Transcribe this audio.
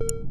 you